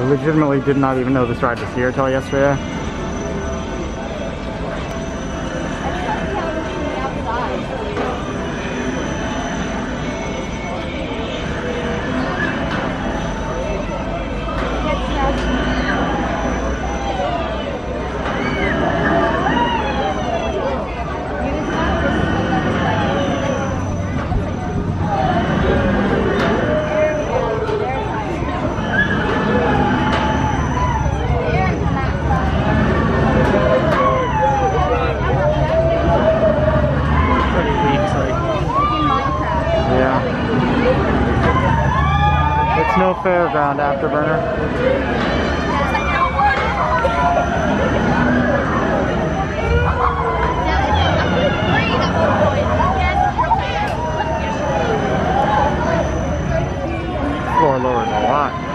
I legitimately did not even know this ride was here until yesterday. No fairground afterburner. Floor lowered a lot.